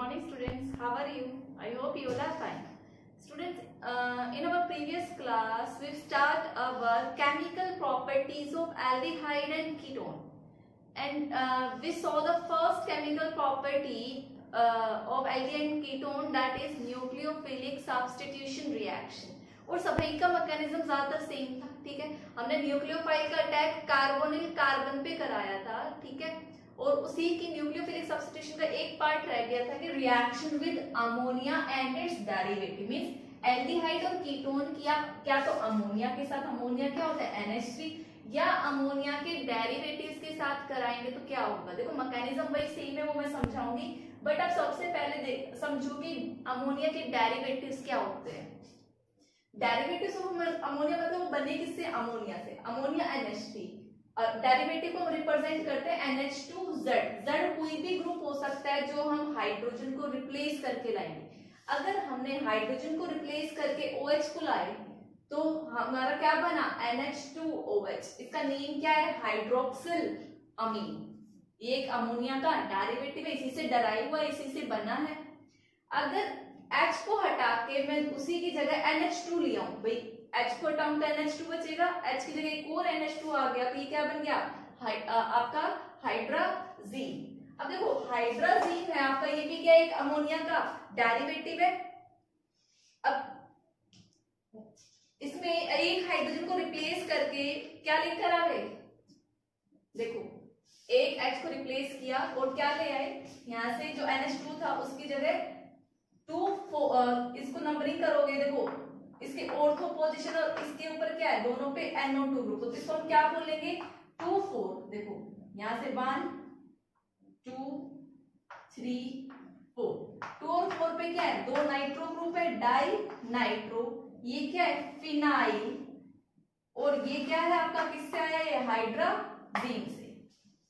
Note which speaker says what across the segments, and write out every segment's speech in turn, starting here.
Speaker 1: morning students how are you i hope you all are fine students uh, in our previous class we start our chemical properties of aldehyde and ketone and uh, we saw the first chemical property uh, of aldehyde and ketone that is nucleophilic substitution reaction और सभी का mechanism ज़्यादातर same था ठीक है हमने nucleophile का attack carbonyl carbon पे कराया था ठीक है और उसी की न्यूक्लियोफिलिक सब्स्टिट्यूशन का एक पार्ट रह गया था कि reaction with ammonia and its derivative means aldehyde और कीटोन किया क्या तो अमोनिया के साथ अमोनिया क्या होता है? NH3 या अमोनिया के डेरिवेटिव्स के साथ कराएँगे तो क्या होगा? देखो मैकेनिज्म वही सेम है, वो मैं समझाऊँगी बट अब सबसे पहले समझो कि अमोनिया के डेरिवेटिव्स क्या होते हैं। डेरिवेटिव्स ऑफ़ अमोनिया मतलब वो बने किससे? अमोनिया से। अमोनिया NH3 डेरिवेटिव को रिप्रेजेंट करते हैं NH2Z Z. कोई भी ग्रुप हो सकता है जो हम हाइड्रोजन को रिप्लेस करके लाएँगे। अगर हमने हाइड्रोजन को रिप्लेस करके OH को लाए तो हमारा क्या बना? NH2OH इसका नेम क्या है? हाइड्रोक्सिल अमीन ये एक अमोनिया का डेरिवेटिव है, इसी से डराइव हुआ, इसी से बना है। अगर H को हटा के मैं उसी की जगह NH2 लिया हूँ भाई H को हटाऊं तो NH2 बचेगा H की जगह एक और NH2 आ गया तो ये क्या बन गया? हाइ, आ, आपका हाइड्राजीन अब देखो हाइड्राजीन है आपका ये भी क्या एक अमोनिया का डेरिवेटिव है? अब इसमें एक हाइड्रोजन को रिप्लेस करके क्या लेकर आ गए देखो एक H को रिप्लेस किया और क्या ले आए? यहाँ से जो NH2 था उसकी जगह टू फोर इसको नंबरिंग करोगे देखो इसके ऑर्थो पोजिशन और इसके ऊपर क्या है? दोनों पे एनओ टू ग्रुप तो इसको हम क्या बोलेंगे टू फोर देखो, यहाँ से one two three four two और फोर पे क्या है? दो नाइट्रो ग्रुप है डाई नाइट्रो ये क्या है? फिनाइल और ये क्या है आपका? किससे आया है? हाइड्राजीन से.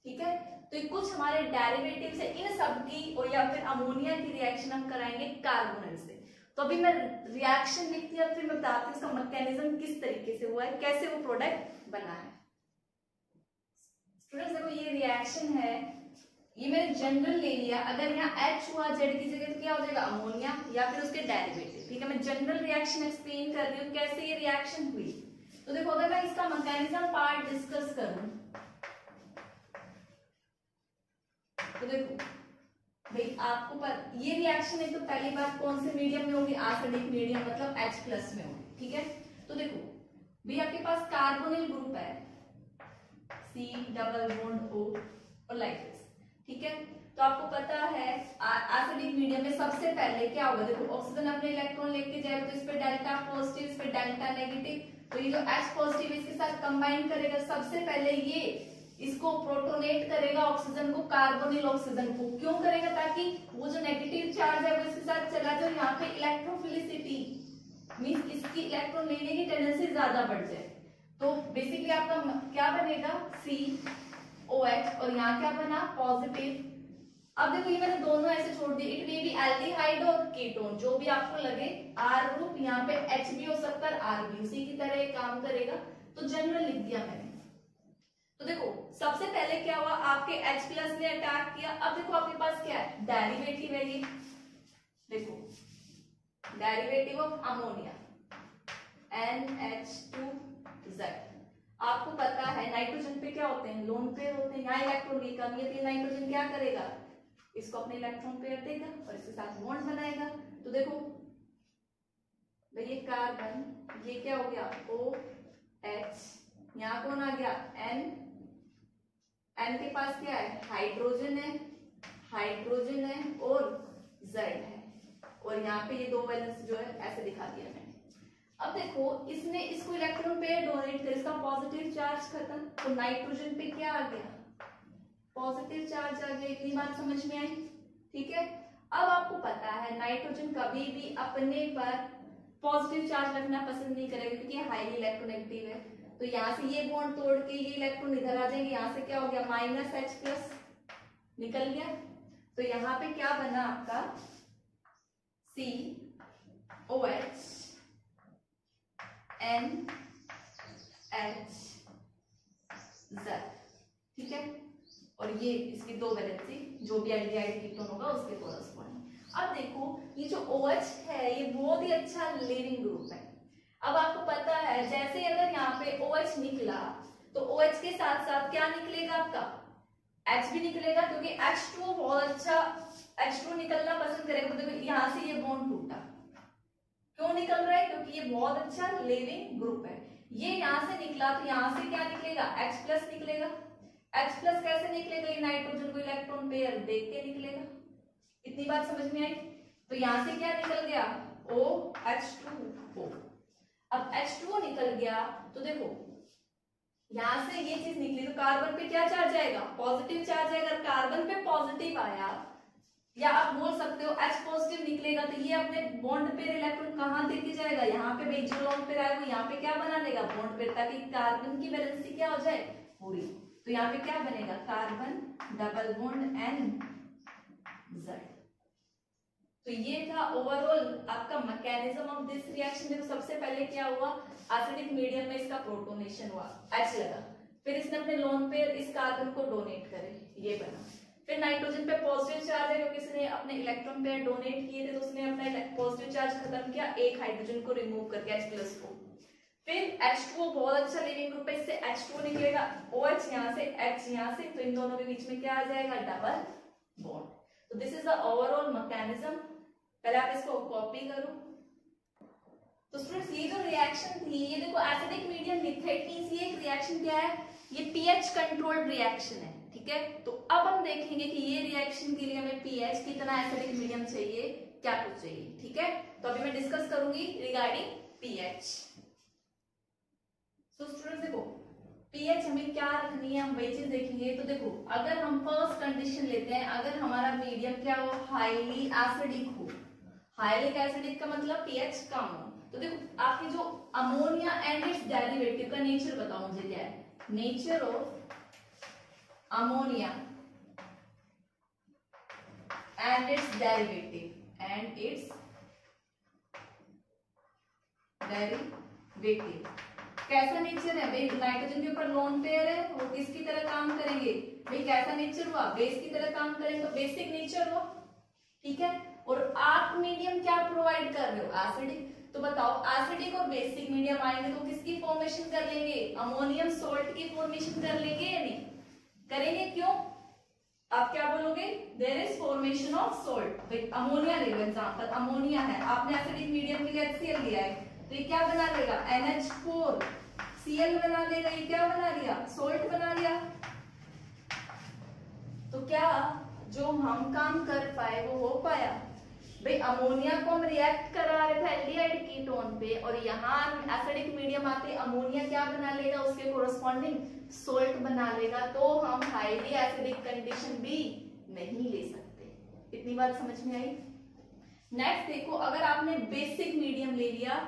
Speaker 1: ठीक है? तो ये कुछ हमारे डेरिवेटिव है। इन सब की और या फिर अमोनिया की रिएक्शन हम कराएँगे कार्बोनिल से. तो अभी मैं रिएक्शन लिखती हूँ फिर मैं बताती हूँ इसका मैकेनिज्म किस तरीके से हुआ है, कैसे वो प्रोडक्ट बना है। स्टूडेंट्स देखो, ये रिएक्शन है। ये मैंने जनरल ले लिया। अगर यहाँ H हुआ, Z की जगह तो क्या हो जाएगा? अमोनिया या फिर उसके डेरिवेटिव ठीक है, मैं जनरल रिएक्शन एक्सप्लेन कर रही हूँ कैसे ये रिएक्शन हुई। तो देखो, अगर मैं इसका मैकेनिज्म पार्ट डिस्कस करूँ तो देखो भाई, आपको पर ये रिएक्शन है तो पहली बात कौन से मीडियम में होगी? आर्सेनिक मीडियम मतलब H प्लस में होगी, ठीक है? तो देखो, भाई, आपके पास कार्बोनिल ग्रुप है, C डबल बॉन्ड O और लाइक ठीक है? तो आपको पता है एसिडिक मीडियम में सबसे पहले क्या होगा? देखो ऑक्सीजन अपने इलेक्ट्रॉन लेके जाएगा तो इस पर डेल्टा पॉजिटिव इस पे डेल्टा नेगेटिव तो ये जो H पॉजिटिव इसके साथ कंबाइन करेगा, सबसे पहले ये इसको प्रोटोनेट करेगा ऑक्सीजन को कार्बोनिल ऑक्सीजन को। क्यों करेगा? ताकि वो जो नेगेटिव चार्ज है वो इसके साथ चला जाए। यहाँ पे इलेक्ट्रोफिलिसिटी मीन्स इसकी इलेक्ट्रॉन लेने की टेंडेंसी ज़्यादा बढ़ जाए। तो बेसिकली आपका क्या बनेगा? सी ओ एच और यहाँ क्या बना? पॉजिटिव अब देखो, ये मैंने दोनों ऐसे छोड़ दिए। इट मे बी एल्डिहाइड और कीटोन जो भी आपको लगे। आर ग्रुप यहाँ पे एच भी हो सकता है आर भी। उसी की तरह काम करेगा। तो जनरल लिख दिया मैंने। तो देखो, सबसे पहले क्या हुआ? आपके H प्लस ने अटैक किया। अब देखो आपके पास क्या है? डेरिवेटिव है ये। देखो डेरिवेटिव ऑफ़ अमोनिया NH2Z आपको पता है नाइट्रोजन पे क्या होते हैं? लोन पेयर होते हैं। यहाँ इलेक्ट्रॉन की कमी है नाइट्रोजन क्या करेगा? इसको अपने इलेक्ट्रॉन पेयर देगा और इसके साथ बॉन्ड बनाएगा। तो देखो ये कार्बन ये क्या हो गया? ओ एच यहाँ कौन आ गया? N N के पास क्या है? हाइड्रोजन है हाइड्रोजन है और Z है। और यहाँ पे ये दो वैलेंस जो है, ऐसे दिखा दिया मैंने अब देखो, इसने इसको इलेक्ट्रॉन पेयर डोनेट कर इसका पॉजिटिव चार्ज खत्म। तो नाइट्रोजन पे क्या आ गया? पॉजिटिव चार्ज आ गया। इतनी बात समझ में आई? ठीक है? अब आपको पता है नाइट्रोजन कभी भी अपने पर पॉजिटिव चार्ज रखना पसंद नहीं करेगा, क्योंकि हाईली इलेक्ट्रोनेगेटिव है। तो यहाँ से ये बॉन्ड तोड़ के ये इलेक्ट्रॉन इधर आ जाएँगे। यहाँ से क्या हो गया? माइनस एच प्लस निकल गया। तो यहाँ पे क्या बना आपका? C O H N H Z ठीक है? और ये इसकी दो वैलेंसी जो भी एल्डिहाइड कीटोन होगा, उसके कोरस्पॉन्डिंग अब देखो, ये जो ओ OH है, ये बहुत ही अच्छा लिविंग ग्रुप है। अब आपको पता है, जैसे अगर यहाँ पे ओ OH निकला तो ओ OH के साथ साथ क्या निकलेगा आपका? H भी निकलेगा, क्योंकि एच टू बहुत अच्छा एच टू निकलना पसंद करेगा। तो यहाँ से ये बॉन्ड टूटा। क्यों निकल रहा है? क्योंकि ये बहुत अच्छा लिविंग ग्रुप है। ये यहाँ से निकला तो यहाँ से क्या निकलेगा? H प्लस निकलेगा। H प्लस कैसे निकलेगा? ये नाइट्रोजन को इलेक्ट्रॉन पेयर देख के निकलेगा। इतनी बात समझ में आई? तो यहाँ से क्या निकल गया? ओ एच टू H2O अब H2O निकल गया तो देखो, यहाँ से ये चीज़ निकली तो कार्बन पे क्या चार्ज आएगा? पॉजिटिव चार्ज आएगा। कार्बन पे पॉजिटिव आया, या आप बोल सकते हो H पॉजिटिव निकलेगा तो ये अपने बॉन्ड पे इलेक्ट्रॉन कहाँ देके जाएगा? यहाँ पे बेंजीन लोन पे आएगा यहाँ पे क्या बना लेगा बॉन्ड पे, ताकि कार्बन की वैलेंसी क्या हो जाए? पूरी। तो यहाँ पे क्या बनेगा? Carbon double bond N Z तो ये था ओवरऑल आपका मैकेनिज्म ऑफ़ दिस रिएक्शन देखो, सबसे पहले क्या हुआ? एसिडिक मीडियम में इसका प्रोटोनेशन हुआ। एच लगा। फिर इसने अपने लोन पे इस कार्बन को डोनेट करे। ये बना। फिर नाइट्रोजन पे पॉजिटिव चार्ज है, क्योंकि इसने अपने इलेक्ट्रॉन पेयर डोनेट किए थे तो उसने अपना पॉजिटिव चार्ज खत्म किया। एक हाइड्रोजन को रिमूव करके एच प्लस को फिर H2O बहुत अच्छा लिविंग ग्रुप है। इससे H2O निकलेगा। OH यहाँ से, H यहाँ से तो इन दोनों के बीच में क्या आ जाएगा? डबल बॉन्ड तो this is the overall mechanism पहले आप इसको कॉपी करो। तो स्टूडेंट्स ये जो रिएक्शन थी, ये देखो एसिडिक मीडियम मिथेटीज ये एक रिएक्शन क्या है? ये पीएच कंट्रोल्ड रिएक्शन है, ठीक है? तो अब हम देखेंगे कि ये रिएक्शन के लिए हमें पीएच कितना एसिडिक मीडियम चाहिए, क्या कुछ चाहिए, ठीक है? तो अभी मैं डिस्कस करूँगी रिगार्डिंग पीएच सो स्टूडेंट्स देखो पीएच हमें क्या रखनी है, हम वही चीज़ देखेंगे। तो देखो, अगर हम फ़र्स्ट कंडीशन लेते हैं, अगर हमारा मीडियम क्या हो हाईली एसिडिक हो हाईलिक एसिडिक का मतलब पीएच कम हो। तो देखो, आपके जो अमोनिया एंड इट्स डेरिवेटिव का नेचर बताओ मुझे क्या है? Nature of ammonia and its derivative and its derivative कैसा नेचर है? भाई नाइट्रोजन के ऊपर लोन पेयर है, वो किसकी तरह काम करेंगे? भाई, कैसा नेचर हुआ? बेस की तरह काम करेंगे तो बेसिक नेचर हो। ठीक है? और आप मीडियम क्या प्रोवाइड कर रहे हो? एसिडिक तो बताओ एसिडिक और बेसिक मीडियम आएँगे तो किसकी फॉर्मेशन कर लेंगे? अमोनियम सोल्ट की फॉर्मेशन कर लेंगे या नहीं? करेंगे क्यों? आप क्या बोलोगे? There is formation of salt ammonia ले लो एग्ज़ाम्पल अमोनिया है। आपने एसिडिक मीडियम के लिए एचसीएल लिया है। तो ये क्या बना लेगा? NH4 Cl बना लेगा, ये क्या बना लिया? सोल्ट बना लिया। तो क्या जो हम काम कर पाए, वो हो पाया? भाई, अमोनिया को हम रिएक्ट करा रहे थे एल्डिहाइड कीटोन पे, और यहाँ एसिडिक मीडियम आते अमोनिया क्या बना लेगा? उसके कोरस्पॉन्डिंग सोल्ट बना लेगा तो हम हाईली एसिडिक कंडीशन भी नहीं ले सकते। इतनी बात समझ में आई? नेक्स्ट देखो, अगर आपने बेसिक मीडियम ले लिया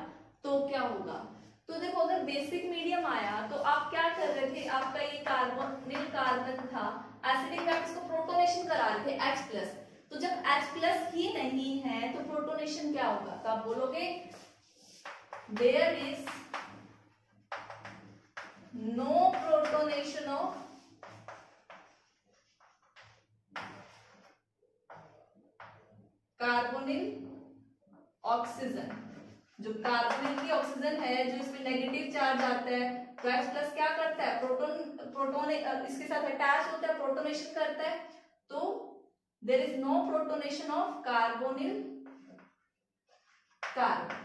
Speaker 1: तो क्या होगा? तो देखो, अगर बेसिक मीडियम आया तो आप क्या कर रहे थे? आपका ये कार्बोनिल कार्बन था एसिडिक में इसको प्रोटोनेशन करा रहे थे, H प्लस तो जब H प्लस ही नहीं है तो प्रोटोनेशन क्या होगा? तो आप बोलोगे there is no protonation of carbonyl oxygen जो कार्बोनिल की ऑक्सीजन है, जो इसमें नेगेटिव चार्ज आता है तो H प्लस क्या करता है? प्रोटोन प्रोटोन इसके साथ अटैच होता है प्रोटोनेशन करता है तो there is no protonation of carbonyl carbon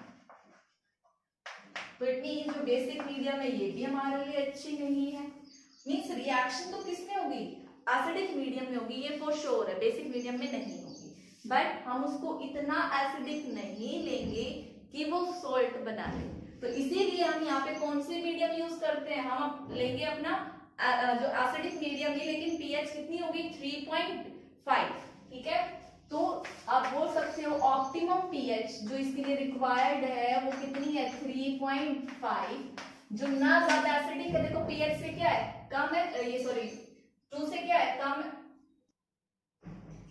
Speaker 1: तो इट मीन जो बेसिक मीडियम है ये भी हमारे लिए अच्छी नहीं है। मीन्स रिएक्शन तो किसमें होगी? एसिडिक मीडियम में होगी, ये फॉर श्योर है। बेसिक मीडियम में नहीं होगी। बट हम उसको इतना एसिडिक नहीं लेंगे कि वो सोल्ट बना ले तो इसीलिए हम यहाँ पे कौन से मीडियम यूज़ करते हैं? हम लेंगे अपना जो एसिडिक मीडियम ही लेकिन पीएच कितनी होगी? 3.5 ठीक है? तो आप बोल सकते हो ऑप्टिमम पीएच जो इसके लिए रिक्वायर्ड है, वो कितनी है? 3.5 जो ना ज़्यादा एसिडिक है, देखो पीएच से क्या है? कम है ये सॉरी टू से क्या है? कम है।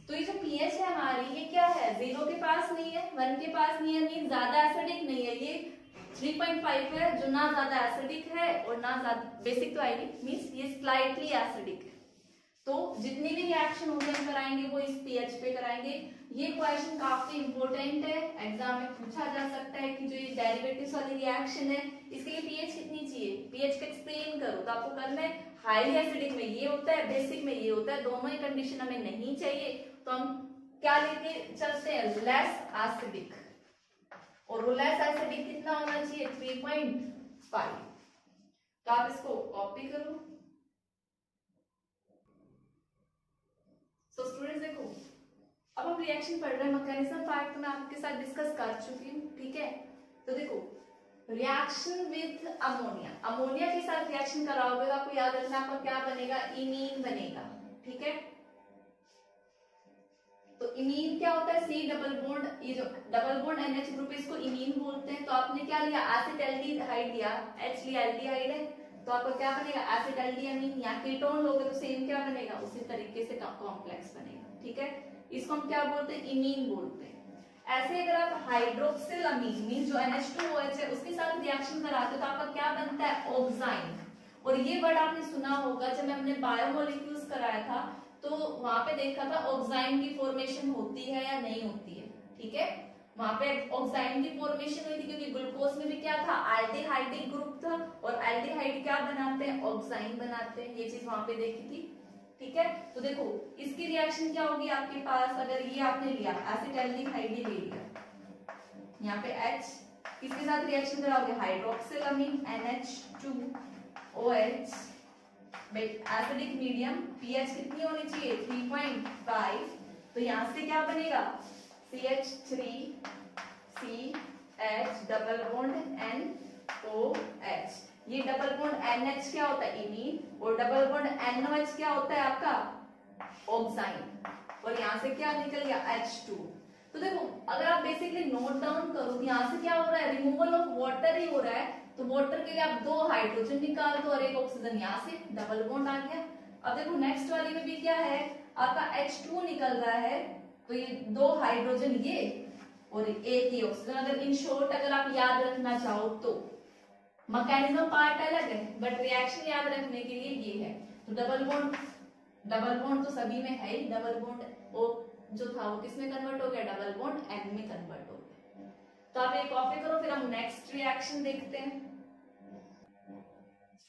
Speaker 1: तो ये जो पीएच है हमारी, ये क्या है? ज़ीरो के पास नहीं है वन के पास नहीं है मीन ज़्यादा एसिडिक नहीं है। ये 3.5 है, जो ना ज़्यादा एसिडिक है और ना ज़्यादा बेसिक तो आएगी मीन्स ये स्लाइटली एसिडिक तो जितनी भी रिएक्शन होंगे हम कराएँगे, वो इस पीएच पे कराएँगे। ये क्वेश्चन काफ़ी इंपॉर्टेंट है। एग्ज़ाम में पूछा जा सकता है कि जो ये डेरिवेटिव्स वाली रिएक्शन है, इसके लिए पीएच कितनी चाहिए? पीएच का एक्सप्लेन करो। तो आपको करना है हाईली एसिडिक में ये होता है बेसिक में ये होता है, दोनों ही कंडीशन हमें नहीं चाहिए। तो हम क्या लेके चलते हैं लेस एसिडिक और लेस एसिडिक कितना होना चाहिए? थ्री पॉइंट फाइव तो आप इसको कॉपी करो। सो स्टूडेंट्स देखो, अब हम रिएक्शन पढ़ रहे हैं मैकेनिज्म पार्ट तो मैं आपके साथ डिस्कस कर चुकी हूँ, ठीक है? तो देखो रिएक्शन विद अमोनिया अमोनिया के साथ रिएक्शन कराओगे तो आपको याद रखना आपका क्या बनेगा? इमीन बनेगा, ठीक है? तो इमीन क्या होता है? सी डबल बोन्ड ये जो डबल बोन्ड एनएच ग्रुप इसको इमीन बोलते हैं। तो आपने क्या लिया? एसिड एल्डिहाइड लिया। एच लिया एल्डिहाइड है। तो आपका क्या बनेगा? एसिड या कीटोन लोगे तो सेम क्या बनेगा? उसी तरीके से कॉम्प्लेक्स बनेगा, ठीक है? इसको हम क्या बोलते हैं? इमीन बोलते हैं। ऐसे अगर आप हाइड्रोक्सिल अमीन मीन जो NH2OH है, उसके साथ रिएक्शन कराते हो तो आपका क्या बनता है? ऑक्साइन और ये वर्ड आपने सुना होगा, जब हमने बायोमोलिक्यूल्स कराया था तो वहाँ पे देखा था ऑक्साइन की फॉर्मेशन होती है या नहीं होती है, ठीक है? वहाँ पे ऑक्साइन की फॉर्मेशन हुई थी क्योंकि ग्लूकोज में भी क्या था? एल्डिहाइडिक ग्रुप था। और एल्डिहाइड क्या बनाते हैं? ऑक्साइन बनाते हैं। ये चीज़ वहाँ पे देखी थी। ठीक है? तो देखो, इसकी रिएक्शन क्या होगी आपके पास? अगर ये आपने लिया एसिटाइल्डिहाइड ले लिया। यहाँ पे H, किसके साथ रिएक्शन कराओगे? Hydroxyl hydroxylamine NH2OH acidic medium pH कितनी होनी चाहिए? 3.5 तो यहाँ से क्या बनेगा? CH3 CH double bond NOH ये डबल बॉन्ड NH क्या होता है? इमीन और डबल बॉन्ड NOH क्या होता है आपका? ऑक्साइन और यहाँ से क्या निकल गया? H2 तो देखो, अगर आप बेसिकली नोट डाउन करो तो यहाँ से क्या हो रहा है? रिमूवल ऑफ़ वाटर ही हो रहा है। तो वाटर के लिए आप दो हाइड्रोजन निकाल दो और एक ऑक्सीजन यहाँ से डबल बॉन्ड आ गया। अब देखो नेक्स्ट वाली में भी क्या है? आपका H2 निकल रहा है। तो ये दो हाइड्रोजन ये और एक ही ऑक्सीजन अगर इन शॉर्ट अगर आप याद रखना चाहो तो। मैकेनिज्म पार्ट अलग है बट रिएक्शन याद रखने के लिए ये है। तो डबल बॉन्ड डबल बॉन्ड तो सभी में है ही। डबल बॉन्ड ओ जो था वो किसमें कन्वर्ट हो गया? डबल बॉन्ड एन में कन्वर्ट हो गया। तो आप एक कॉपी करो, फिर हम नेक्स्ट रिएक्शन देखते हैं।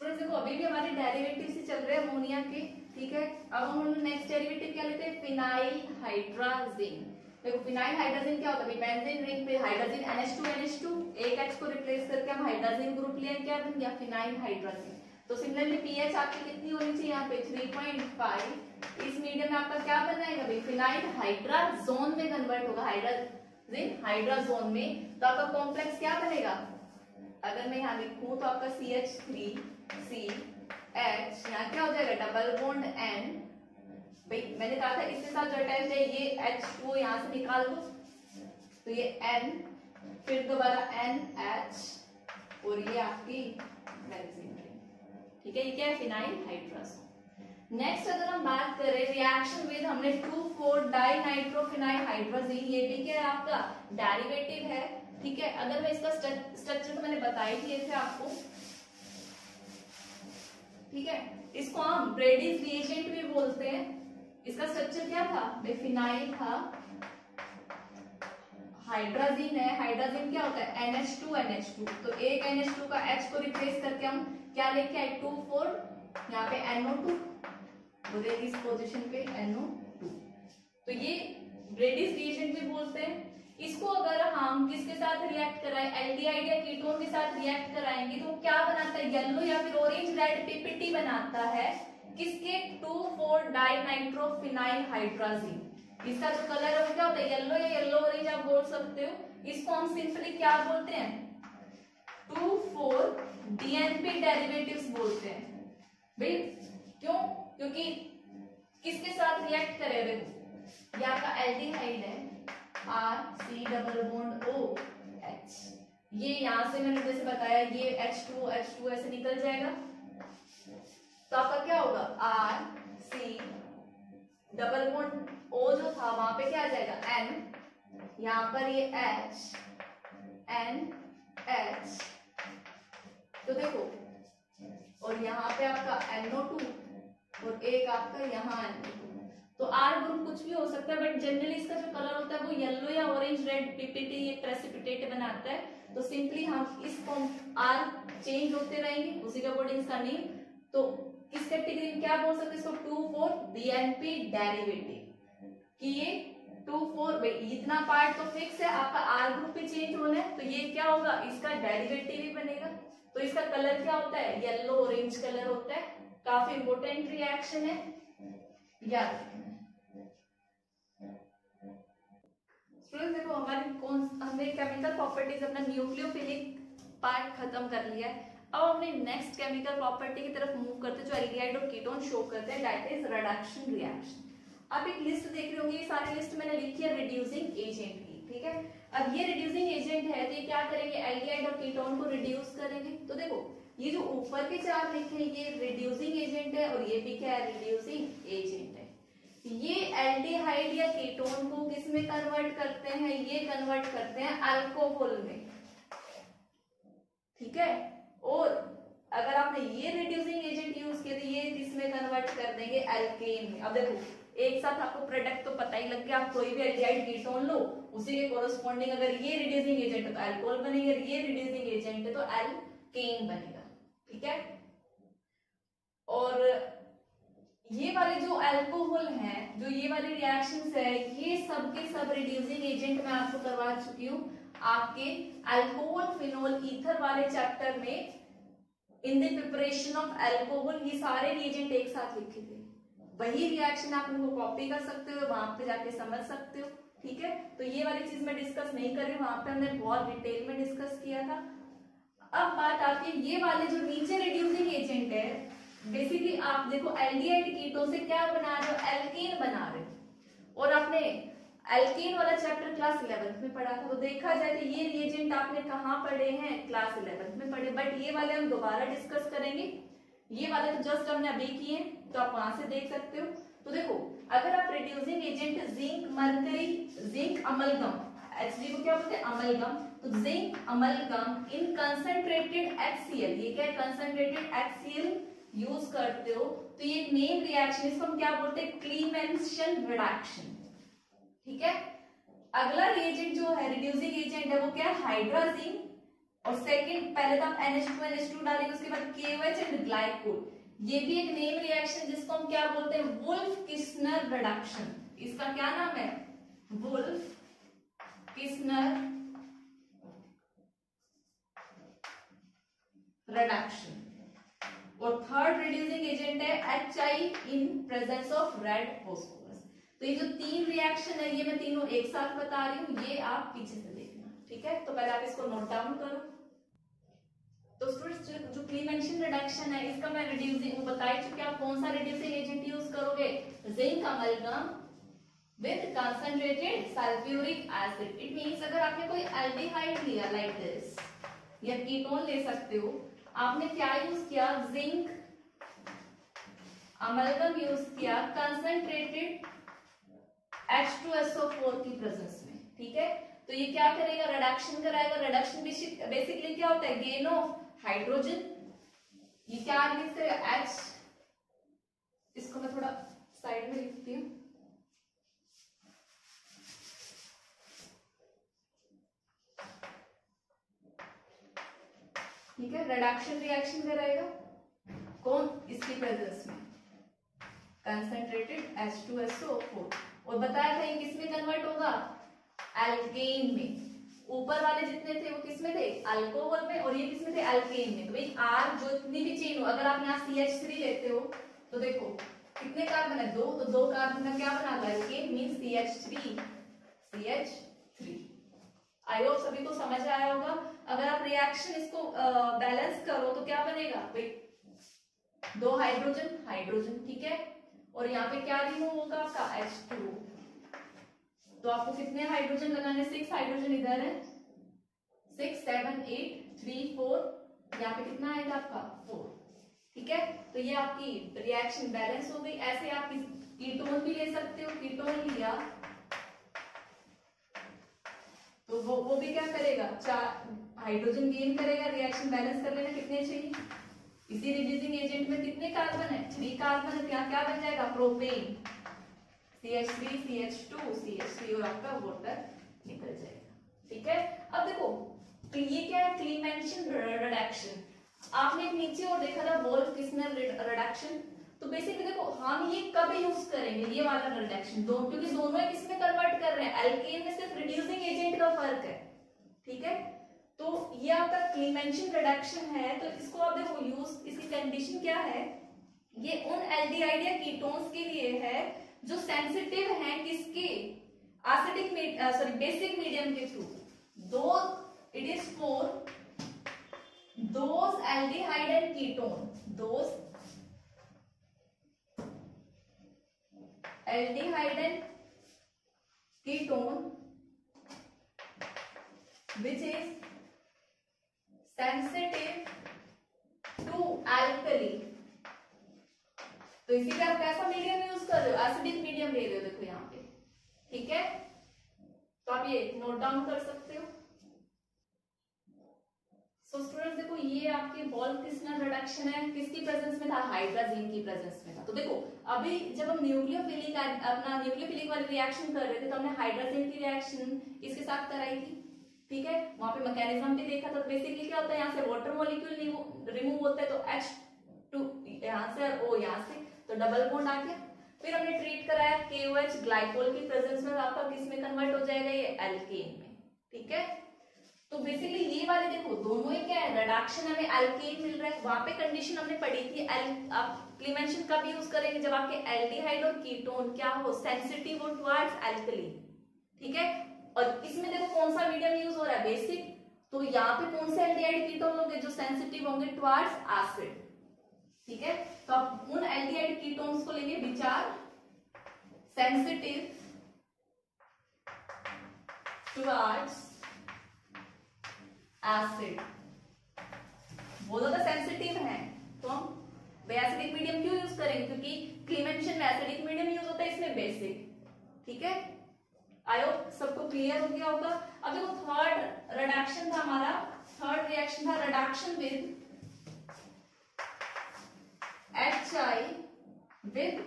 Speaker 1: देखो, अभी भी हमारे डेरिवेटिव से चल रहे हैं अमोनिया के। ठीक है? अब हम नेक्स्ट डेरिवेटिव क्या लेते हैं? फिनाइल हाइड्राजिन देखो फिनाइल हाइड्रोजन क्या होता है बेंजीन रिंग पे हाइड्रोजन NH2 NH2 एक H को रिप्लेस करके हम हाइड्रोजन ग्रुप लिया क्या बन गया? फिनाइल हाइड्रोजन तो सिमिलरली पीएच आपकी कितनी होनी चाहिए यहाँ पे? 3.5 इस मीडियम में आपका क्या बन जाएगा भाई? फिनाइल हाइड्राजोन में कन्वर्ट होगा हाइड्रोजन हाइड्राजोन में। तो आपका कॉम्प्लेक्स क्या बनेगा? अगर मैं यहाँ लिखूं तो आपका C H three C H यहाँ क्या हो जाएगा? डबल बॉन्ड एन भाई, मैंने कहा था इसके साथ जो अटैच है, ये एच वो यहाँ से निकाल दो। तो ये एन फिर दोबारा एन एच और ये आपकी ठीक है, ये क्या है? फिनाइल हाइड्रोजन नेक्स्ट अगर हम बात करें रिएक्शन विद हमने two four di nitrophenyl hydrazine ये भी क्या है आपका? डेरिवेटिव है। ठीक है, अगर मैं इसका स्ट्रक्चर तो मैंने बताई दिए थे आपको। ठीक है? इसको हम ब्रेडिस रिएजेंट भी बोलते हैं। इसका स्ट्रक्चर क्या था? फिनाइल था। हाइड्रोजीन है। हाइड्रोजीन क्या होता है? NH2 NH2 तो एक NH2 का H को रिप्लेस करके हम क्या लेके आए? टू फोर यहाँ पे NO2 और इस पोजीशन पे NO2 तो ये ब्रेडिस रिएजेंट भी बोलते हैं। इसको अगर हम किसके साथ रिएक्ट कराएँ? एल्डिहाइड या कीटोन के साथ रिएक्ट कराएँगे तो क्या बनाता है? येलो या फिर ऑरेंज रेड पीपीटी बनाता है। किसके? Two four di nitrophenyl hydrazine इसका जो कलर है वो क्या होता है? येलो या येलो ऑरेंज आप बोल सकते हो। इसको हम सिंपली क्या बोलते हैं? टू फोर डीएनपी डेरिवेटिव्स बोलते हैं। भाई, क्यों? क्योंकि किसके साथ रिएक्ट करे? ये आपका एल्डिहाइड है। R C double bond O H ये यहाँ से मैंने जैसे बताया, ये एच टू एच टू ऐसे निकल जाएगा। तो आपका क्या होगा? R C double bond O जो था, वहाँ पे क्या आ जाएगा? एन यहाँ पर ये एच एन एच तो देखो, और यहाँ पे आपका एनओ टू और एक आपका यहाँ एनओ टू तो आर ग्रुप कुछ भी हो सकता है बट जनरली इसका जो कलर होता है वो येलो या ऑरेंज रेड पीपीटी ये प्रेसिपिटेट बनाता है। तो सिंपली हम इस फॉर्म आर चेंज होते रहेंगे, उसी के अकॉर्डिंग इसका नेम तो किस कैटेगरी में क्या बोल सकते हैं इसको? टू फोर बीएनपी डेरिवेटिव कि ये टू फोर इतना पार्ट तो फिक्स है, आपका आर ग्रुप भी चेंज होना है तो ये क्या होगा? इसका डेरिवेटिव ही बनेगा। तो इसका कलर क्या होता है? येलो ऑरेंज कलर होता है। काफ़ी इंपोर्टेंट रिएक्शन है। याद रखना स्टूडेंट देखो, हमारी कौन हमने केमिकल प्रॉपर्टीज़ अपना न्यूक्लियोफिलिक पार्ट खत्म कर लिया है। अब हमने नेक्स्ट केमिकल प्रॉपर्टी की तरफ़ मूव करते जो एल्डिहाइड और कीटोन शो करते हैं दैट इज़ रिडक्शन रिएक्शन आप एक लिस्ट देख रहे होंगे, ये सारी लिस्ट मैंने लिखी है रिड्यूसिंग एजेंट की, ठीक है? अब ये रिड्यूसिंग एजेंट है तो ये क्या करेंगे? एल्डिहाइड और कीटोन को रिड्यूस करेंगे। तो देखो ये जो ऊपर के चार लिखे ये रिड्यूसिंग एजेंट है और ये भी क्या है रिड्यूसिंग एजेंट है। ये एल्डिहाइड या कीटोन को किसमें कन्वर्ट करते हैं? ये कन्वर्ट करते हैं अल्कोहल में। ठीक है? और अगर आपने ये रिड्यूसिंग एजेंट यूज़ किया तो ये किसमें कन्वर्ट कर देंगे एल्केन में। अब देखो, एक साथ आपको प्रोडक्ट तो पता ही लग गया, आप कोई भी एल्डिहाइड कीटोन लो, उसी के कोरोस्पॉन्डिंग अगर ये रिड्यूसिंग एजेंट है तो एल्कोहल बनेगा ये रिड्यूसिंग एजेंट है तो एल्केन बनेगा। ठीक है? और ये वाले जो अल्कोहल हैं, जो ये वाले रिएक्शंस है, ये सब के सब रिड्यूसिंग एजेंट मैं आपको करवा चुकी हूँ। आपके अल्कोहल फिनोल ईथर वाले चैप्टर में in the preparation of alcohol ये सारे रिएजेंट एक साथ लिखे थे। वही रिएक्शन आप उनको कॉपी कर सकते हो, वहाँ पे जाके समझ सकते हो, ठीक है? तो ये वाली चीज़ मैं डिस्कस नहीं कर रही हूँ, वहाँ पे हमने बहुत डिटेल में डिस्कस किया था। अब बात आती है ये वाले जो नीचे रिड्यूसिंग एजेंट है बेसिकली आप देखो एल्डिहाइड कीटोन से क्या बना रहे हो? एल्केन बना रहे हो। और आपने एल्केन वाला चैप्टर क्लास इलेवेंथ में पढ़ा था तो देखा जाए तो ये रिएजेंट आपने कहाँ पढ़े हैं? क्लास इलेवेंथ में पढ़े। बट ये वाले हम दोबारा डिस्कस करेंगे। ये वाले तो जस्ट हमने अभी किए तो आप वहाँ से देख सकते हो। तो देखो, अगर आप reducing agent zinc mercury zinc amalgam H को क्या बोलते हैं? Amalgam zinc amalgam, in concentrated HCl ये क्या है? कंसंट्रेटेड HCl यूज़ करते हो तो ये मेन रिएक्शन इसको हम क्या बोलते हैं? क्लीमेंशन रिडक्शन ठीक है? अगला रिएजेंट जो है रिड्यूसिंग एजेंट है, वो क्या है? हाइड्राजीन और सेकंड पहले तो आप NH2 NH2 डालेंगे, उसके बाद KOH एंड ग्लाइकोल ये भी एक नेम रिएक्शन जिसको हम क्या बोलते हैं? वुल्फ किस्नर रिडक्शन इसका क्या नाम है? वुल्फ किस्नर रिडक्शन और थर्ड रिड्यूसिंग एजेंट है H I in presence of red phosphorus तो ये जो तीन रिएक्शन है ये मैं तीनों एक साथ बता रही हूँ ये आप पीछे से देखना ठीक है? तो पहले आप इसको नोट डाउन करो। तो स्टूडेंट्स जो, जो क्लीमेंशन रिडक्शन है इसका मैं रिड्यूसिंग वो बता चुकी आप कौन सा रिड्यूसिंग एजेंट यूज़ करोगे? Zinc amalgam with concentrated sulphuric acid it means अगर आपने कोई एल्डिहाइड लिया लाइक दिस या कीटोन ले सकते हो आपने क्या यूज़ किया? जिंक अमलगम यूज़ किया कंसंट्रेटेड H2SO4 की प्रेजेंस में, ठीक है? तो ये क्या करेगा? रिडक्शन कराएगा। रिडक्शन बेसिकली क्या होता है? गेन ऑफ़ हाइड्रोजन ये क्या करेगा? H इसको मैं थोड़ा साइड में लिखती हूँ। ठीक है? रिडक्शन रिएक्शन कराएगा कौन? इसकी प्रेजेंस में। कंसंट्रेटेड H2SO4 और बताया था ये किसमें कन्वर्ट होगा? एल्केन में। ऊपर वाले जितने थे, वो किसमें थे? अल्कोहल में। और ये किसमें थे? एल्केन में। तो भाई आर जो इतनी भी चेन हो, अगर आप यहाँ सी एच थ्री लेते हो तो देखो, कितने कार्बन है? दो। तो दो कार्बन का क्या बना alkane mean C H three C H I hope सभी को समझ आया होगा। अगर आप रिएक्शन इसको बैलेंस करो तो क्या बनेगा? भाई, दो हाइड्रोजन हाइड्रोजन ठीक है? और यहाँ पे क्या रिमूव होगा आपका? एच टू तो आपको कितने हाइड्रोजन लगाने? सिक्स हाइड्रोजन इधर है। Six seven eight three four यहाँ पे कितना आएगा आपका? फोर ठीक है? तो ये आपकी रिएक्शन बैलेंस हो गई। ऐसे आप कीटोन भी ले सकते हो। कीटोन लिया। तो वो वो भी क्या करेगा? चार हाइड्रोजन गेन करेगा रिएक्शन बैलेंस कर लेना कितने चाहिए? इसी रिड्यूसिंग एजेंट में कितने कार्बन है? थ्री कार्बन है, क्या क्या बन जाएगा? Propane C H three C H two C H three और आपका वाटर निकल जाएगा। ठीक है? अब देखो तो ये क्या है? क्लीमेंशन रिडक्शन आपने नीचे और देखा था वोल्फ किसने रिडक्शन तो बेसिकली देखो, हम ये कब यूज़ करेंगे, ये वाला रिडक्शन दो, क्योंकि दोनों एक किसमें कन्वर्ट कर रहे हैं। एल्केन में सिर्फ़ रिड्यूसिंग एजेंट का फ़र्क है, ठीक है? तो ये आपका क्लीमेंशन रिडक्शन है तो इसको आप देखो यूज़ इसकी कंडीशन क्या है? ये उन एल्डिहाइड या कीटोन्स के लिए है, जो सेंसिटिव हैं किसके? एसिडिक सॉरी बेसिक मीडियम के थ्रू दो it is for those aldehyde and ketone those aldehyde and ketone which is sensitive to alkali. तो इसी का आप कैसा मीडियम यूज़ कर रहे हो? एसिडिक मीडियम ले रहे हो, देखो यहाँ पे। ठीक है? तो आप ये नोट डाउन कर सकते हो। सो स्टूडेंट्स देखो, ये आपके बॉल क्रिस्टल रिडक्शन है, किसकी प्रेजेंस में था? हाइड्राजीन की प्रेजेंस में था। तो देखो, अभी जब हम न्यूक्लियोफिलिक अपना न्यूक्लियोफिलिक वाली रिएक्शन कर रहे थे तो हमने हाइड्रोजन की रिएक्शन इसके साथ कराई थी? ठीक है? वहाँ पे मैकेनिज्म भी देखा था। तो बेसिकली क्या होता है, यहाँ से वाटर मॉलिक्यूल रिमूव होता है तो एच टू यहाँ से ओ यहाँ से तो डबल बॉन्ड आ गया। फिर हमने ट्रीट कराया केओएच ग्लाइकोल की प्रेजेंस में आपका किसमें कन्वर्ट हो जाएगा? ये एल्केन में। ठीक है? तो बेसिकली ये वाले देखो, दोनों ही क्या है? रिडक्शन हमें एल्केन मिल रहा है। वहाँ पे कंडीशन हमने पढ़ी थी एल आप क्लीमेंशन कब यूज़ करेंगे? जब आपके एल्डिहाइड और कीटोन क्या हो? सेंसिटिव हो टुवर्ड्स एल्कली ठीक है? और इसमें देखो कौन सा मीडियम यूज़ हो रहा है? बेसिक तो यहाँ पे कौन से एल्डिहाइड कीटोन होंगे जो सेंसिटिव होंगे? टुवर्ड्स एसिड ठीक है? तो आप उन एल्डिहाइड कीटोन्स को लेंगे विचार सेंसिटिव टुवर्ड्स एसिड वो ज़्यादा सेंसिटिव है। तो हम बेसिक मीडियम क्यों यूज़ करेंगे? क्योंकि क्लीमेंशन में एसिडिक मीडियम यूज़ होता है इसमें बेसिक ठीक है? आई होप सबको क्लियर हो गया होगा। अब देखो थर्ड रिडक्शन था हमारा। थर्ड रिएक्शन था reduction with H I with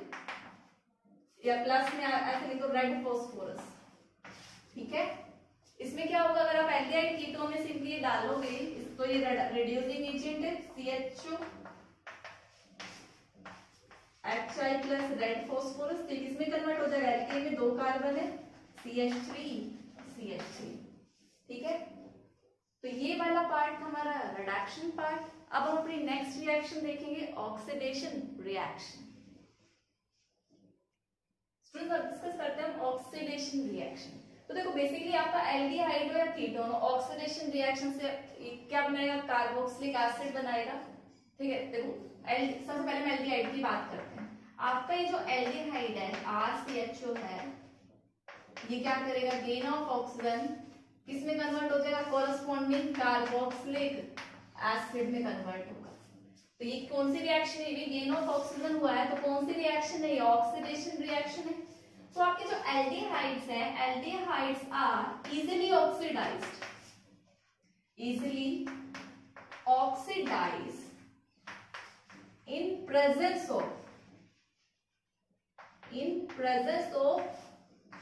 Speaker 1: या प्लस में ऐसे लिखो रेड फॉस्फोरस ठीक है? इसमें क्या होगा? अगर आप एल्डिहाइड कीटोन में सिंपली डालोगे, इसको ये रिड्यूसिंग एजेंट है CHO H I plus red phosphorus तो किसमें कन्वर्ट हो जाएगा एल्केन में दो कार्बन है C H three C H three ठीक है? तो ये वाला पार्ट हमारा रिडक्शन पार्ट अब हम अपनी नेक्स्ट रिएक्शन देखेंगे ऑक्सीडेशन रिएक्शन स्टूडेंट्स डिस्कस करते हैं ऑक्सीडेशन रिएक्शन तो देखो बेसिकली आपका एल्डिहाइड या कीटोन ऑक्सीडेशन रिएक्शन से क्या बनाएगा? कार्बोक्सिलिक एसिड बनाएगा। ठीक है, देखो एल सबसे पहले हम एल्डिहाइड की बात करते हैं। आपका ये जो एल्डिहाइड है आर सी एच ओ है, ये क्या करेगा? गेन ऑफ़ ऑक्सीजन किसमें कन्वर्ट हो जाएगा? कोरस्पॉन्डिंग कार्बोक्सिलिक एसिड में कन्वर्ट होगा। तो ये कौन सी रिएक्शन है? ये गेन ऑफ़ ऑक्सीजन हुआ है तो कौन सी रिएक्शन है? ये ऑक्सीडेशन रिएक्शन है। तो आपके जो एल्डिहाइड्स हैं aldehydes are easily oxidised easily oxidise in presence of in presence of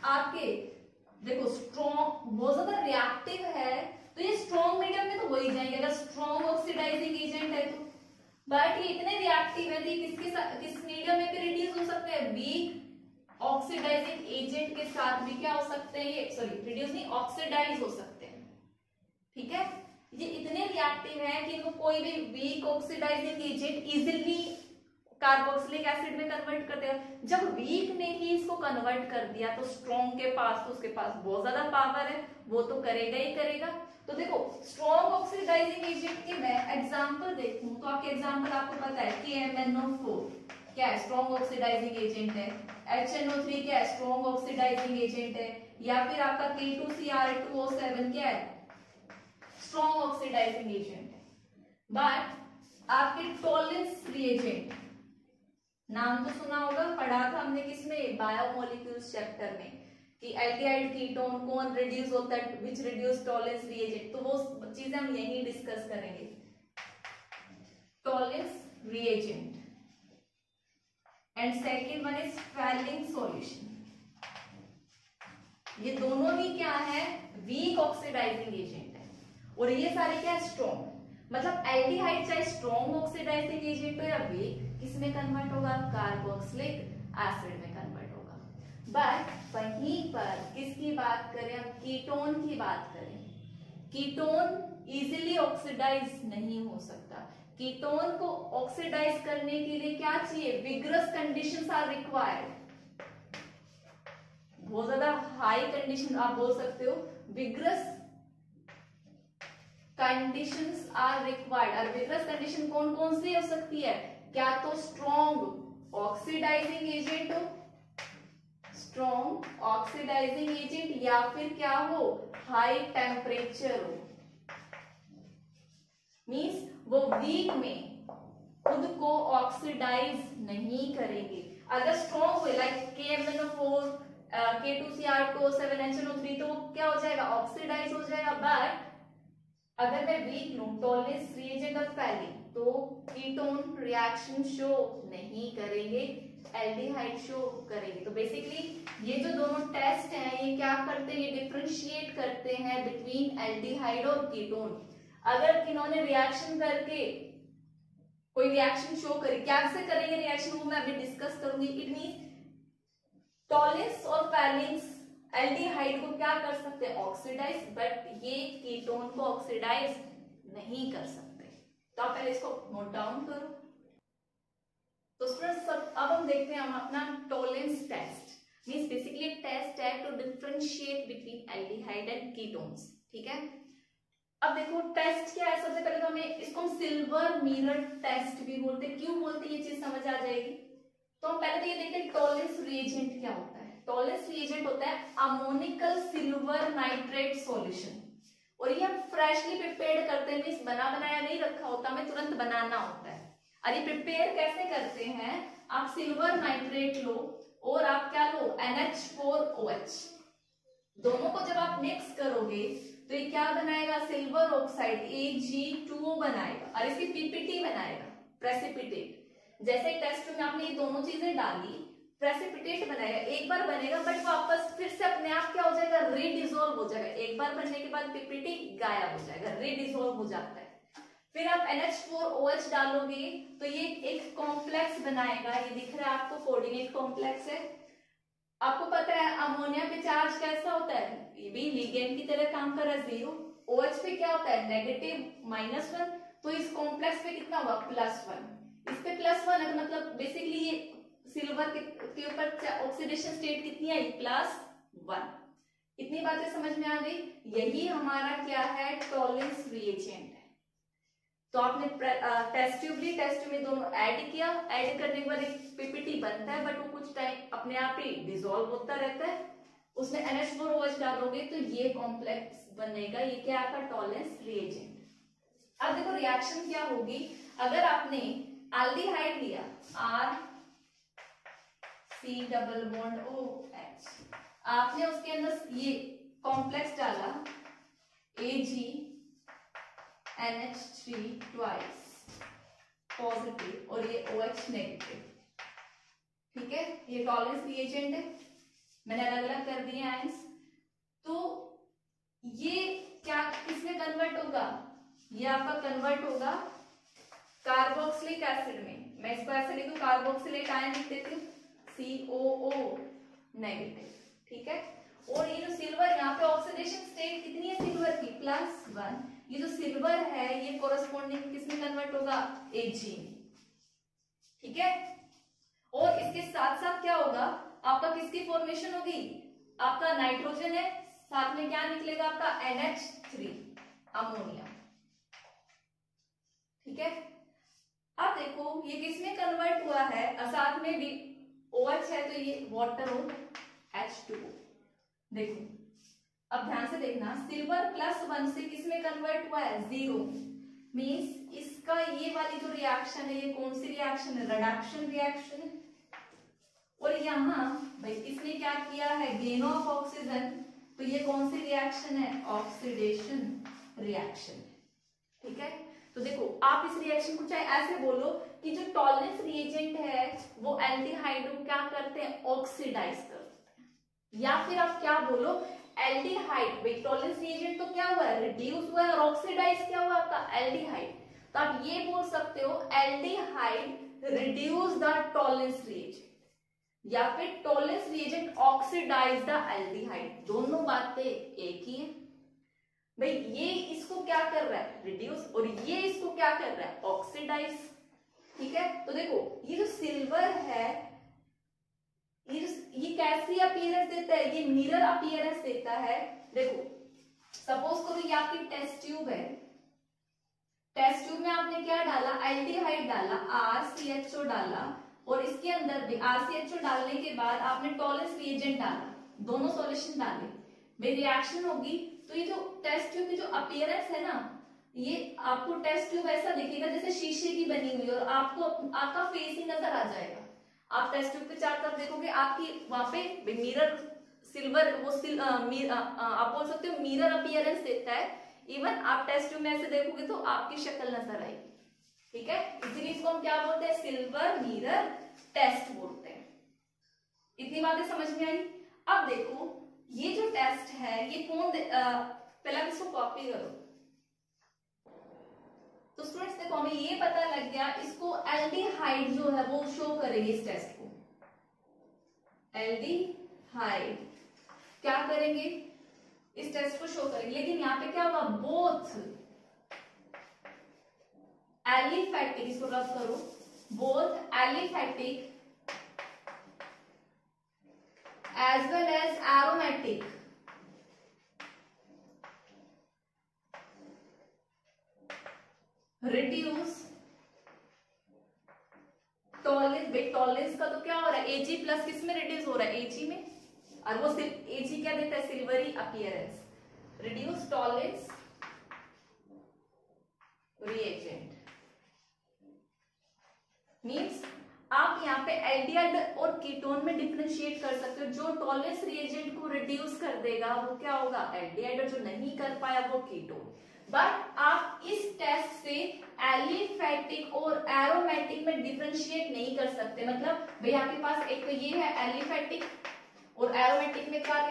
Speaker 1: आपके, देखो स्ट्रॉन्ग बहुत ज़्यादा रिएक्टिव है तो ये स्ट्रॉन्ग मीडियम में तो हो ही जाएँगे, अगर स्ट्रॉन्ग ऑक्सीडाइजिंग एजेंट है तो। बट ये इतने रिएक्टिव है किसके साथ किस मीडियम में भी रिड्यूस हो सकते हैं? वीक ऑक्सीडाइजिंग एजेंट के साथ भी क्या हो सकते हैं? ये सॉरी रिड्यूस नहीं ऑक्सीडाइज हो सकते हैं। ठीक है? ये इतने रिएक्टिव हैं कि इनको कोई भी weak oxidising agent easily carboxylic acid में कन्वर्ट कर देगा जब वीक ने ही इसको कन्वर्ट कर दिया तो स्ट्रॉन्ग के पास तो उसके पास बहुत ज़्यादा पावर है। वो तो करेगा ही करेगा। तो देखो स्ट्रॉन्ग ऑक्सीडाइजिंग एजेंट की मैं एग्जांपल देखूँ तो आपके एग्जांपल आपको पता है कि फोर क्या है? स्ट्रॉन्ग ऑक्सीडाइजिंग एजेंट है HNO3 क्या है स्ट्रॉन्ग ऑक्सीडाइजिंग एजेंट है? या फिर आपका K2Cr2O7 क्या है? स्ट्रॉन्ग ऑक्सीडाइजिंग एजेंट है। बट आपके टोलेंस रिएजेंट नाम तो सुना होगा, पढ़ा था हमने किसमें? बायोमोलिक्यूल्स चैप्टर में। कि एल्डिहाइड कीटोन कौन रिड्यूस होता है विच रिड्यूस टोलेंस रिएजेंट तो वो चीज़ें हम यही डिस्कस करेंगे। Tollens reagent and second one is Fehling solution. ये दोनों भी क्या है? वीक ऑक्सीडाइजिंग एजेंट है। और ये सारे क्या है? स्ट्रॉन्ग मतलब एल्डिहाइड चाहे स्ट्रॉन्ग ऑक्सीडाइजिंग एजेंट हो या वीक किसमें कन्वर्ट होगा? कार्बोक्सिलिक एसिड में कन्वर्ट होगा। बट वहीं पर किसकी बात करें? हम कीटोन की बात करें। कीटोन इजीली ऑक्सीडाइज नहीं हो सकता। कीटोन को ऑक्सीडाइज करने के लिए क्या चाहिए? विग्रस कंडीशंस आर रिक्वायर्ड बहुत ज़्यादा हाई कंडीशन आप बोल सकते हो। विग्रस कंडीशंस आर रिक्वायर्ड और विग्रस कंडीशन कौन कौन सी हो सकती है? क्या तो स्ट्रॉन्ग ऑक्सीडाइजिंग एजेंट हो? स्ट्रॉन्ग ऑक्सीडाइजिंग एजेंट या फिर क्या हो? हाई टेम्परेचर हो। मीन्स वो वीक में खुद को ऑक्सीडाइज नहीं करेंगे। अगर स्ट्रॉन्ग हुए like K M N four K two C R two seven H N O three तो क्या हो जाएगा? ऑक्सीडाइज हो जाएगा। बट अगर मैं वीक लू टॉलेस रिएजेंट ऑफ़ पहले तो कीटोन रिएक्शन शो नहीं करेंगे एल्डिहाइड शो करेंगे। तो बेसिकली ये जो दोनों टेस्ट हैं, ये क्या करते हैं? ये डिफ्रेंशिएट करते हैं बिटवीन एल्डिहाइड और कीटोन अगर किन्होंने रिएक्शन करके कोई रिएक्शन शो करे, क्या से करेंगे रिएक्शन वो मैं अभी डिस्कस करूँगी। इट मीन टॉलिस और फैलिंग्स एल्डिहाइड को क्या कर सकते ऑक्सीडाइज बट ये कीटोन को ऑक्सीडाइज नहीं कर सकते। तो आप पहले इसको नोट डाउन करो। तो स्टूडेंट्स सब, अब हम देखते हैं हम अपना Tollens test means basically test है to differentiate between aldehyde and ketones ठीक है? अब देखो टेस्ट क्या है? सबसे पहले तो हमें इसको हम सिल्वर मिरर टेस्ट भी बोलते हैं। क्यों बोलते हैं? ये चीज़ समझ आ जाएगी। तो हम पहले तो ये देखते हैं टॉलेंस रिएजेंट क्या होता है। टॉलेंस रिएजेंट होता है अमोनिकल सिल्वर नाइट्रेट सॉल्यूशन और ये हम फ्रेशली प्रिपेयर करते हैं। मीन बना बनाया नहीं रखा होता, हमें तुरंत बनाना होता है। और ये प्रिपेयर कैसे करते हैं? आप सिल्वर नाइट्रेट लो और आप क्या लो? NH4OH दोनों को जब आप मिक्स करोगे तो ये क्या बनाएगा? सिल्वर ऑक्साइड Ag2O बनाएगा और इसकी पीपीटी बनाएगा प्रेसिपिटेट जैसे टेस्ट में आपने ये दोनों चीज़ें डाली प्रेसिपिटेट बनाएगा, एक बार बनेगा बट वापस फिर से अपने आप क्या हो जाएगा? रीडिजोल्व हो जाएगा। एक बार बनने के बाद पीपीटी गायब हो जाएगा रीडिजोल्व हो जाता है। फिर आप NH4OH डालोगे तो ये एक कॉम्प्लेक्स बनाएगा। ये दिख रहा है आपको? कोऑर्डिनेट कॉम्प्लेक्स है। आपको पता है, अमोनिया पे चार्ज कैसा होता है? ये भी लिगेंड की तरह काम कर रहा है ज़ीरो OH पे क्या होता है? नेगेटिव माइनस वन तो इस कॉम्प्लेक्स पे कितना हुआ? प्लस वन इस पे प्लस वन है तो मतलब बेसिकली ये सिल्वर के ऊपर ऑक्सीडेशन स्टेट कितनी आई? प्लस वन इतनी बातें समझ में आ गई? यही हमारा क्या है? टॉलेंस रिएजेंट तो आपने टेस्ट ट्यूब ली टेस्ट ट्यूब में दोनों ऐड किया। ऐड करने के बाद एक पीपीटी बनता है बट वो कुछ टाइम अपने आप ही डिजोल्व होता रहता है। उसमें NH4OH डालोगे तो ये कॉम्प्लेक्स बनेगा। ये क्या आपका? टॉलेंस रिएजेंट अब देखो रिएक्शन क्या होगी? अगर आपने एल्डिहाइड लिया R C double bond O H आपने उसके अंदर ये कॉम्प्लेक्स डाला ए जी NH3 ट्वाइस पॉजिटिव और ये OH नेगेटिव ठीक है? ये टॉलेंस रिएजेंट है. मैंने अलग अलग कर दिए आयंस तो ये क्या किसमें कन्वर्ट होगा? ये आपका कन्वर्ट होगा कार्बोक्सिलिक एसिड में. मैं इसको ऐसे लिखू कार्बोक्सिलिक आयन लिख देती हूँ. सी ओ ओ नेगेटिव ठीक है? और ये जो सिल्वर यहाँ पे ऑक्सीडेशन स्टेट कितनी है सिल्वर की? प्लस वन ये जो सिल्वर है, ये कोरस्पॉन्डिंग किसमें कन्वर्ट होगा? एजी ठीक है? और इसके साथ साथ क्या होगा? आपका किसकी फॉर्मेशन होगी? आपका नाइट्रोजन है, साथ में क्या निकलेगा आपका? एनएच थ्री अमोनिया ठीक है? अब देखो, ये किसमें कन्वर्ट हुआ है? साथ में भी OH है तो ये वॉटर वाटर और H2O देखो अब ध्यान से देखना सिल्वर प्लस वन से किसमें कन्वर्ट हुआ है? ज़ीरो मीन्स इसका ये वाली जो रिएक्शन है, ये कौन सी रिएक्शन है? रिडक्शन रिएक्शन और यहाँ, भाई, इसने क्या किया है? गेन ऑफ़ ऑक्सीजन तो ये कौन सी रिएक्शन है? ऑक्सीडेशन रिएक्शन ठीक है? तो देखो, आप इस रिएक्शन को चाहे ऐसे बोलो कि जो टॉलरेंस रिएजेंट है, वो एल्डिहाइड क्या करते हैं? ऑक्सीडाइज करते हैं। या फिर आप क्या बोलो एल्डिहाइड टॉलेंस रिएजेंट तो क्या हुआ है? रिड्यूस हुआ है और ऑक्सीडाइज क्या हुआ आपका? एल्डिहाइड। तो आप ये बोल सकते हो, aldehyde reduce the Tollens reagent, या फिर Tollens reagent oxidise the aldehyde. दोनों बातें एक ही है। भाई, ये इसको क्या कर रहा है? रिड्यूस, और ये इसको क्या कर रहा है? ऑक्सीडाइज। ठीक है? तो देखो, ये जो सिल्वर है ये कैसी अपीयरेंस देता है? ये मिरर अपीयरेंस देता है। देखो सपोज़ करो ये आपकी टेस्ट ट्यूब है। टेस्ट ट्यूब में आपने क्या डाला? एल्डिहाइड डाला आर सी एच ओ डाला और इसके अंदर भी आर सी एच ओ डालने के बाद आपने टॉलेंस रिएजेंट डाला। दोनों सॉल्यूशन डाले। भाई रिएक्शन होगी तो ये जो टेस्ट ट्यूब की जो अपियरेंस है ना, ये आपको टेस्ट ट्यूब ऐसा दिखेगा जैसे शीशे की बनी हुई और आपको आपका फेस ही नज़र आ जाएगा। आप टेस्ट ट्यूब के चार तरफ़ देखोगे आपकी वहाँ पे मिरर सिल्वर वो सिल, आ, मीर, आ, आप बोल सकते हो मिरर अपियरेंस देता है। इवन आप टेस्ट ट्यूब में ऐसे देखोगे तो आपकी शक्ल नज़र आएगी। ठीक है? इसीलिए इसको हम क्या बोलते हैं? सिल्वर मिरर टेस्ट बोलते हैं। इतनी बातें समझ में आई? अब देखो ये जो टेस्ट है ये कौन पहले इसको कॉपी करो। तो स्टूडेंट्स देखो, हमें ये पता लग गया, इसको एल्डिहाइड जो है, वो शो करेंगे इस टेस्ट को। एल्डिहाइड क्या करेंगे? इस टेस्ट को शो करेंगे। लेकिन यहाँ पे क्या हुआ? बोथ एलिफैटिक इसको रब करो। Both aliphatic as well as aromatic reduce Tollens भाई टॉलेंस का तो क्या हो रहा है? एजी प्लस किसमें रिड्यूस हो रहा है? एजी में? और वो सिर्फ़ एजी क्या देता है? Silvery appearance reduce Tollens reagent means आप यहाँ पे एल्डिहाइड और कीटोन में डिफ्रेंशिएट कर सकते हो। जो टॉलेंस रिएजेंट को रिड्यूस कर देगा, वो क्या होगा? एल्डिहाइड जो नहीं कर पाया, वो कीटोन बट आप इस टेस्ट से एलिफैटिक और एरोमेटिक में डिफ्रेंशिएट नहीं कर सकते। मतलब भाई आपके पास एक तो ये है एलिफैटिक और एरोमेटिक में क्या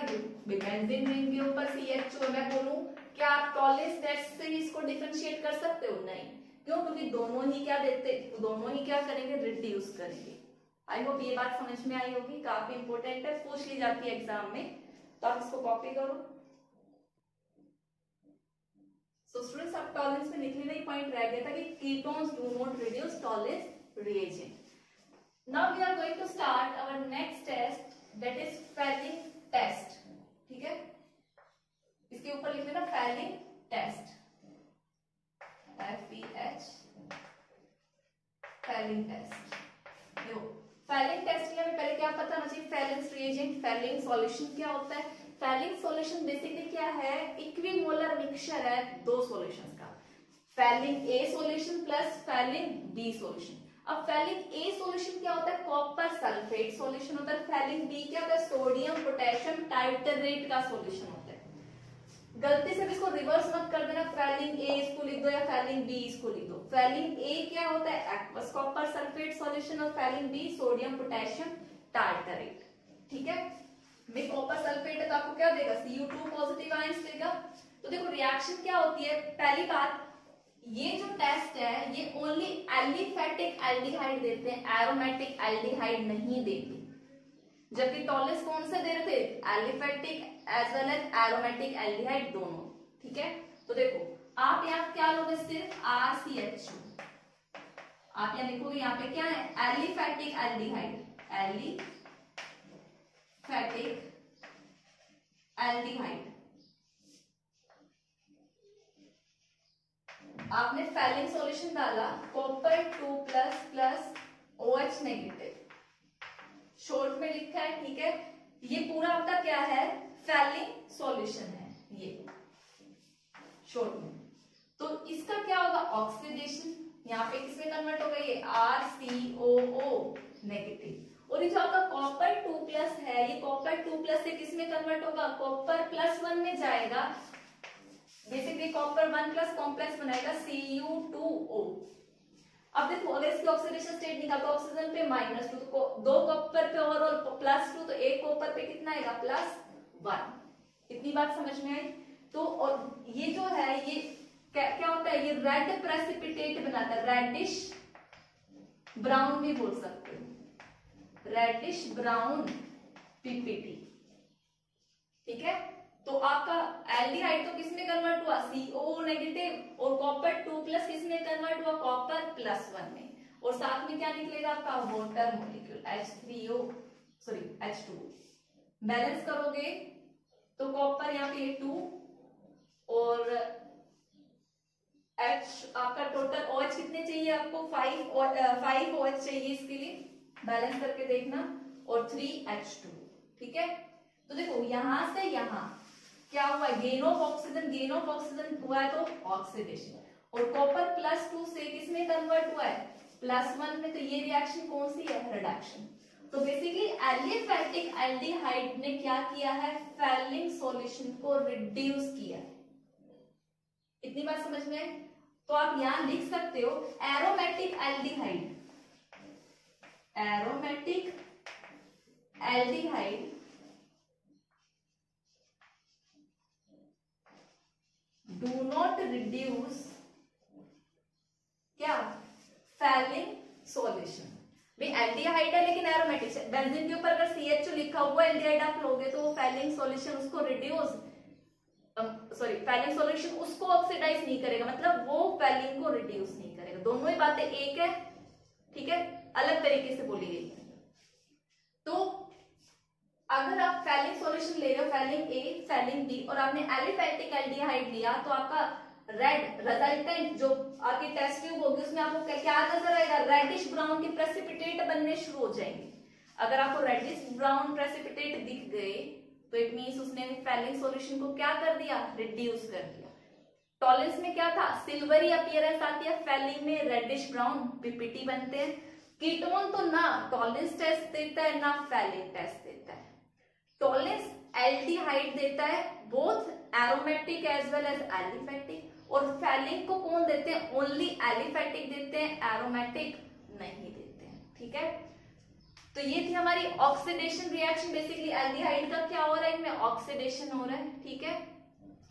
Speaker 1: बेंजीन रिंग के ऊपर सी एच ओ मैं बोलूँ, क्या आप टॉलेंस टेस्ट से इसको डिफ्रेंशिएट कर सकते हो? नहीं। क्यों? क्योंकि दोनों ही क्या देते, दोनों ही क्या करेंगे? रिड्यूस करेंगे। आई होप ये बात समझ में आई होगी। काफ़ी इंपोर्टेंट है। पूछ ली जाती है एग्ज़ाम में। तो आप इसको कॉपी करो। सो स्टूडेंट्स आप टॉलेंस में लिखने में पॉइंट रह गया था कि ketones do not reduce Tollens reagent now we are going to start our next test that is Fehling test ठीक है? इसके ऊपर लिख लेना Fehling test F P H Fehling test Fehling test के लिए हमें पहले क्या पता होना चाहिए? फैलेंस रिएजेंट फैलिंग सॉल्यूशन क्या होता है? फैलिंग सॉल्यूशन बेसिकली क्या है? इक्विमोलर मिक्सचर है दो सॉल्यूशंस का। Fehling A solution plus Fehling B solution अब फैलिंग ए सॉल्यूशन क्या होता है? कॉपर सल्फेट सॉल्यूशन होता है। फैलिंग बी क्या होता है? सोडियम पोटेशियम टाइटरेट का सॉल्यूशन होता है। गलती से इसको रिवर्स मत कर देना। फैलिंग ए इसको लिख दो या फैलिंग बी इसको लिख दो। फैलिंग ए क्या होता है? एक्वस कॉपर सल्फेट सॉल्यूशन और Fehling B sodium potassium tartrate ठीक है? में कॉपर सल्फेट है तो आपको क्या देगा? Cu2 पॉजिटिव आयंस देगा। तो देखो रिएक्शन क्या होती है? पहली बात, ये जो टेस्ट है, ये ओनली एलिफेटिक एल्डिहाइड देते हैं। एरोमेटिक एल्डिहाइड नहीं देते। जबकि टॉलिस कौन से दे रहे थे? Aliphatic as well as aromatic aldehyde दोनों। ठीक है? तो देखो, आप यहाँ क्या लोगे सिर्फ़? आर सी एच आप यहाँ देखोगे, यहाँ पे क्या है? एलिफेटिक एल्डिहाइड एलिफेटिक एल्डिहाइड आपने फैलिंग सॉल्यूशन डाला copper two plus plus O H negative short में लिखा है, ठीक है? ये पूरा आपका क्या है? फैलिंग सॉल्यूशन है, ये। शॉर्ट में। तो इसका क्या होगा? ऑक्सीडेशन यहाँ पे किसमें कन्वर्ट होगा ये आर सी ओ ओ नेगेटिव और ये जो आपका कॉपर टू प्लस है, ये कॉपर टू प्लस से किसमें कन्वर्ट होगा? कॉपर प्लस वन में जाएगा। Basically copper one plus complex बनाएगा सी यू टू ओ अब देखो, अगर इसकी ऑक्सीडेशन स्टेट निकाल तो ऑक्सीजन पे माइनस टू तो दो कॉपर पे ओवरऑल प्लस टू तो एक कॉपर पे कितना आएगा? प्लस वन इतनी बात समझ में आई? तो और ये जो है, ये क्या क्या होता है? ये रेड प्रेसिपिटेट बनाता है। रेडिश ब्राउन भी बोल सकते हो। रेडिश ब्राउन पीपीटी ठीक है? तो आपका एल्डिहाइड तो किसमें कन्वर्ट हुआ? सीओ नेगेटिव और कॉपर टू प्लस किसमें कन्वर्ट हुआ? कॉपर प्लस वन में। और साथ में क्या निकलेगा आपका? Water molecule H three O sorry H two balance करोगे तो कॉपर यहाँ पे टू और एच आपका टोटल ओ OH कितने चाहिए आपको? फाइव फाइव ओ OH चाहिए इसके लिए। बैलेंस करके देखना, और थ्री एच टू ठीक है? तो देखो, यहाँ से यहाँ, क्या हुआ? Gain of oxygen gain of oxygen हुआ है तो ऑक्सीडेशन और कॉपर प्लस टू से किसमें कन्वर्ट हुआ है? प्लस वन में तो ये रिएक्शन कौन सी है? रिडक्शन तो बेसिकली एलिफेटिक एल्डिहाइड ने क्या किया है? फेलिंग सॉल्यूशन को रिड्यूस किया इतनी बात समझ में तो आप यहाँ लिख सकते हो aromatic aldehyde aromatic aldehyde do not reduce क्या? फैलिंग सॉल्यूशन भाई एल्डिहाइड है लेकिन एरोमेटिक बेंजीन के ऊपर अगर सीएचओ लिखा हुआ एल्डिहाइड आप लोगे तो वो फैलिंग सॉल्यूशन उसको रिड्यूस सॉरी फैलिंग सॉल्यूशन उसको ऑक्सीडाइज नहीं करेगा। मतलब वो फैलिंग को रिड्यूस नहीं करेगा। दोनों ही बातें एक है, ठीक है? अलग तरीके से बोली गई है। तो अगर आप फैलिंग सॉल्यूशन ले रहे हो फैलिंग ए फैलिंग बी और आपने एलिफेटिक एल्डिहाइड लिया तो आपका रेड रिजल्टेंट जो आपकी टेस्ट ट्यूब होगी, उसमें आपको क्या नज़र आएगा? रेडिश ब्राउन के प्रेसिपिटेट बनने शुरू हो जाएँगे। अगर आपको रेडिश ब्राउन प्रेसिपिटेट दिख गए तो इट मीन उसने फैलिंग सॉल्यूशन को क्या कर दिया? रिड्यूस कर दिया। टॉलेंस में क्या था? सिल्वरी अपियरेंस आती है। फैलिंग में रेडिश ब्राउन पीपीटी बनते हैं। कीटोन तो ना टॉलेंस टेस्ट देता है, ना फैलिंग टेस्ट देता है। टॉलेंस एल्डिहाइड देता है both aromatic as well as aliphatic और फैलिंग को कौन देते हैं? ओनली एलिफेटिक देते हैं एरोमेटिक नहीं देते हैं। ठीक है? तो ये थी हमारी ऑक्सीडेशन रिएक्शन बेसिकली एल्डिहाइड का क्या हो रहा है? इनमें ऑक्सीडेशन हो रहा है। ठीक है?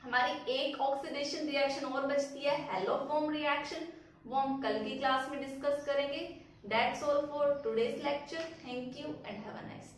Speaker 1: हमारी एक ऑक्सीडेशन रिएक्शन और बचती है हेलोफॉर्म रिएक्शन वो हम कल की क्लास में डिस्कस करेंगे। That's all for today's lecture. Thank you and have a nice day.